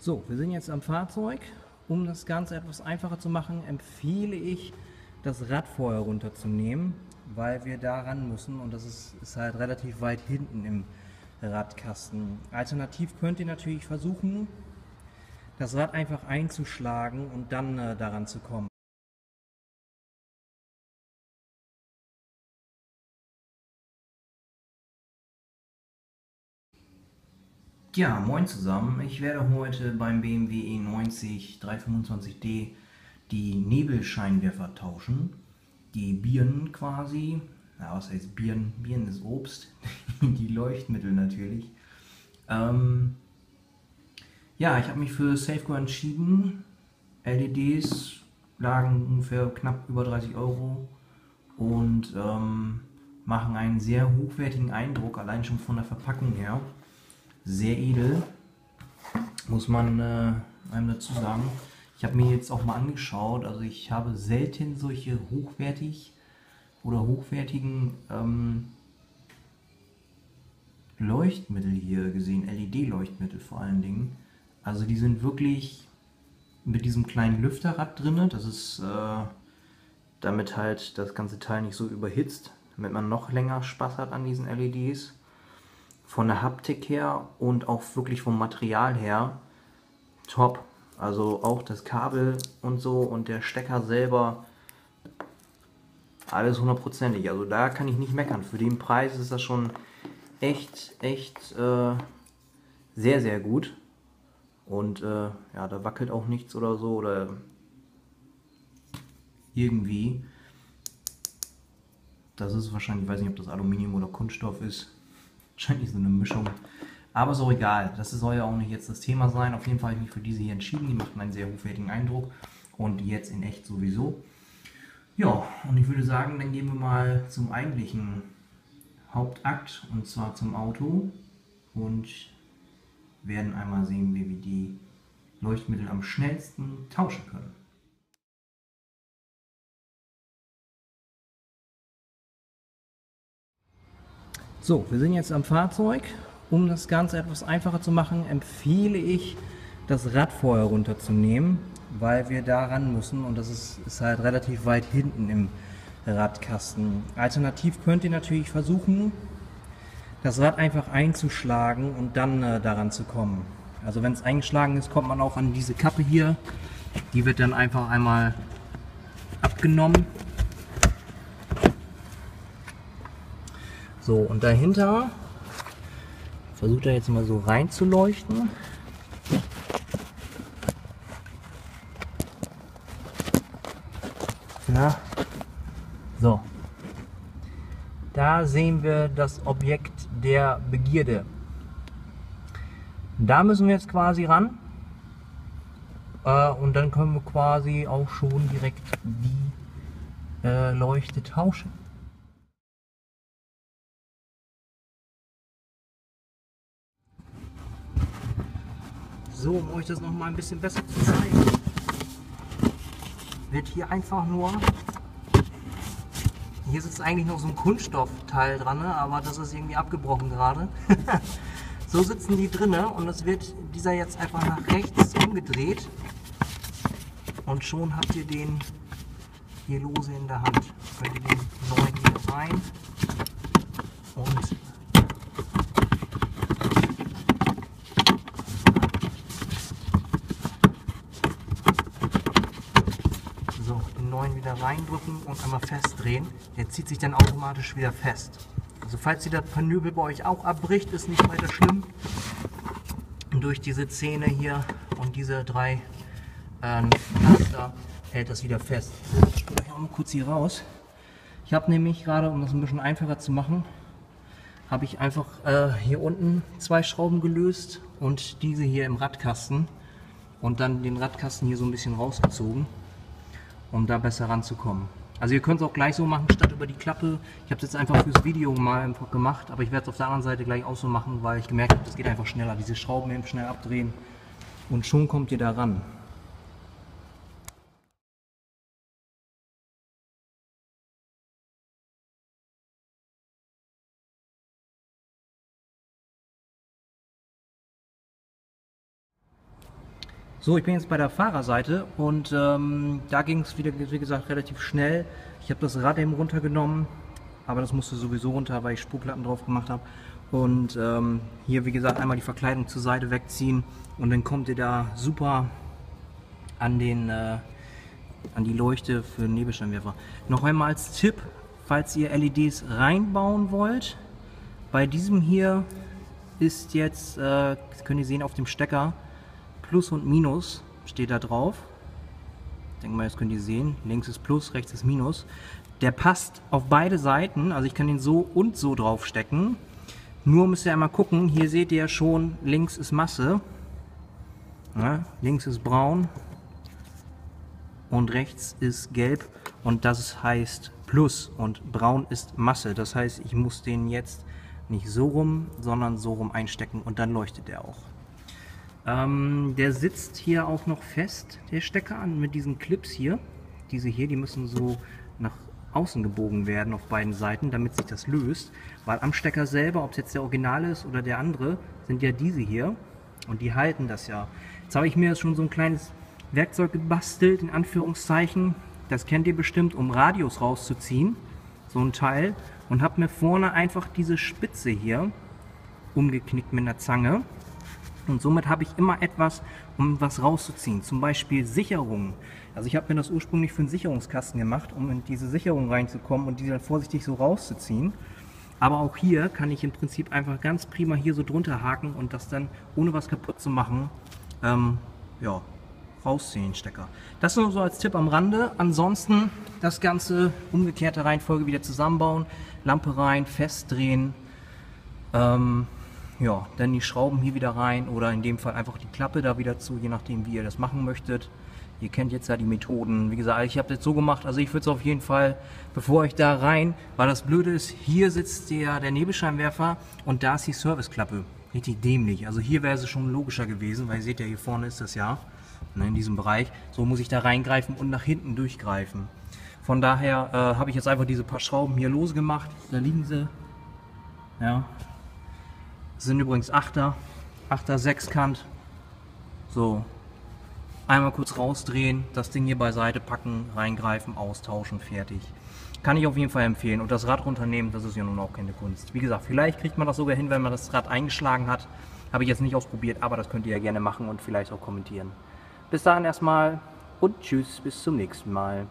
So, wir sind jetzt am Fahrzeug. Um das Ganze etwas einfacher zu machen, empfehle ich, das Rad vorher runterzunehmen, weil wir daran müssen und das ist, ist halt relativ weit hinten im Radkasten. Alternativ könnt ihr natürlich versuchen, das Rad einfach einzuschlagen und dann äh, daran zu kommen. Ja, moin zusammen. Ich werde heute beim BMW E90 325D die Nebelscheinwerfer tauschen. Die Birnen quasi. Ja, was heißt Birnen? Birnen ist Obst. die Leuchtmittel natürlich. Ähm, ja, ich habe mich für Safeco entschieden. LEDs lagen ungefähr knapp über 30 Euro und ähm, machen einen sehr hochwertigen Eindruck, allein schon von der Verpackung her. Sehr edel, muss man äh, einem dazu sagen. Ich habe mir jetzt auch mal angeschaut, also ich habe selten solche hochwertig oder hochwertigen ähm, Leuchtmittel hier gesehen, LED-Leuchtmittel vor allen Dingen. Also die sind wirklich mit diesem kleinen Lüfterrad drin. Das ist äh, damit halt das ganze Teil nicht so überhitzt, damit man noch länger Spaß hat an diesen LEDs. Von der Haptik her und auch wirklich vom Material her top. Also auch das Kabel und so und der Stecker selber alles hundertprozentig. Also da kann ich nicht meckern. Für den Preis ist das schon echt, echt äh, sehr, sehr gut. Und äh, ja, da wackelt auch nichts oder so oder irgendwie. Das ist wahrscheinlich, ich weiß nicht, ob das Aluminium oder Kunststoff ist. Wahrscheinlich so eine Mischung. Aber auch egal. Das soll ja auch nicht jetzt das Thema sein. Auf jeden Fall habe ich mich für diese hier entschieden. Die machten einen sehr hochwertigen Eindruck. Und jetzt in echt sowieso. Ja, und ich würde sagen, dann gehen wir mal zum eigentlichen Hauptakt. Und zwar zum Auto. Und werden einmal sehen, wie wir die Leuchtmittel am schnellsten tauschen können. So, wir sind jetzt am Fahrzeug. Um das Ganze etwas einfacher zu machen, empfehle ich, das Rad vorher runterzunehmen, weil wir daran müssen und das ist, ist halt relativ weit hinten im Radkasten. Alternativ könnt ihr natürlich versuchen, das Rad einfach einzuschlagen und dann äh, daran zu kommen. Also wenn es eingeschlagen ist, kommt man auch an diese Kappe hier. Die wird dann einfach einmal abgenommen. So, und dahinter versucht er jetzt mal so reinzuleuchten. Ja. So. Da sehen wir das Objekt der Begierde. Da müssen wir jetzt quasi ran. Äh, und dann können wir quasi auch schon direkt die äh, Leuchte tauschen. So, um euch das noch mal ein bisschen besser zu zeigen, wird hier einfach nur hier sitzt eigentlich noch so ein Kunststoffteil dran, ne? aber das ist irgendwie abgebrochen gerade. so sitzen die drinnen und es wird dieser jetzt einfach nach rechts umgedreht und schon habt ihr den hier lose in der Hand. Könnt ihr den neuen hier rein und neuen wieder reindrücken und einmal festdrehen. Der zieht sich dann automatisch wieder fest. Also falls ihr das Panöbel bei euch auch abbricht, ist nicht weiter schlimm. Und durch diese Zähne hier und diese drei äh, hält das wieder fest. Ich spule euch auch mal kurz hier raus. Ich habe nämlich gerade, um das ein bisschen einfacher zu machen, habe ich einfach äh, hier unten zwei Schrauben gelöst und diese hier im Radkasten und dann den Radkasten hier so ein bisschen rausgezogen um da besser ranzukommen. Also ihr könnt es auch gleich so machen, statt über die Klappe. Ich habe es jetzt einfach fürs Video mal einfach gemacht, aber ich werde es auf der anderen Seite gleich auch so machen, weil ich gemerkt habe, das geht einfach schneller. Diese Schrauben eben schnell abdrehen und schon kommt ihr da ran. So, ich bin jetzt bei der Fahrerseite und ähm, da ging es wieder, wie gesagt, relativ schnell. Ich habe das Rad eben runtergenommen, aber das musste sowieso runter, weil ich Spurplatten drauf gemacht habe. Und ähm, hier, wie gesagt, einmal die Verkleidung zur Seite wegziehen und dann kommt ihr da super an, den, äh, an die Leuchte für den Nebelscheinwerfer. Noch einmal als Tipp, falls ihr LEDs reinbauen wollt, bei diesem hier ist jetzt, äh, könnt ihr sehen auf dem Stecker, Plus und Minus steht da drauf. Ich denke mal, das könnt ihr sehen. Links ist Plus, rechts ist Minus. Der passt auf beide Seiten, also ich kann den so und so drauf stecken. Nur müsst ihr einmal gucken, hier seht ihr schon, links ist Masse, ja, links ist braun und rechts ist gelb und das heißt Plus und braun ist Masse. Das heißt, ich muss den jetzt nicht so rum, sondern so rum einstecken und dann leuchtet er auch. Ähm, der sitzt hier auch noch fest, der Stecker, an mit diesen Clips hier. Diese hier, die müssen so nach außen gebogen werden auf beiden Seiten, damit sich das löst. Weil am Stecker selber, ob es jetzt der Original ist oder der andere, sind ja diese hier. Und die halten das ja. Jetzt habe ich mir schon so ein kleines Werkzeug gebastelt, in Anführungszeichen. Das kennt ihr bestimmt, um Radios rauszuziehen. So ein Teil. Und habe mir vorne einfach diese Spitze hier umgeknickt mit einer Zange. Und somit habe ich immer etwas, um was rauszuziehen. Zum Beispiel Sicherungen. Also ich habe mir das ursprünglich für einen Sicherungskasten gemacht, um in diese Sicherung reinzukommen und die dann vorsichtig so rauszuziehen. Aber auch hier kann ich im Prinzip einfach ganz prima hier so drunter haken und das dann, ohne was kaputt zu machen, ähm, ja, rausziehen, Stecker. Das nur so als Tipp am Rande. Ansonsten das Ganze umgekehrte Reihenfolge wieder zusammenbauen, Lampe rein, festdrehen, ähm, ja, dann die Schrauben hier wieder rein oder in dem Fall einfach die Klappe da wieder zu, je nachdem wie ihr das machen möchtet. Ihr kennt jetzt ja die Methoden. Wie gesagt, ich habe das so gemacht, also ich würde es auf jeden Fall, bevor ich da rein, weil das Blöde ist, hier sitzt der, der Nebelscheinwerfer und da ist die Serviceklappe. Richtig dämlich. Also hier wäre es schon logischer gewesen, weil ihr seht ja, hier vorne ist das ja, ne, in diesem Bereich. So muss ich da reingreifen und nach hinten durchgreifen. Von daher äh, habe ich jetzt einfach diese paar Schrauben hier losgemacht. Da liegen sie. Ja, sind übrigens Achter, Achter Sechskant. So, einmal kurz rausdrehen, das Ding hier beiseite packen, reingreifen, austauschen, fertig. Kann ich auf jeden Fall empfehlen. Und das Rad runternehmen, das ist ja nun auch keine Kunst. Wie gesagt, vielleicht kriegt man das sogar hin, wenn man das Rad eingeschlagen hat. Habe ich jetzt nicht ausprobiert, aber das könnt ihr ja gerne machen und vielleicht auch kommentieren. Bis dahin erstmal und tschüss, bis zum nächsten Mal.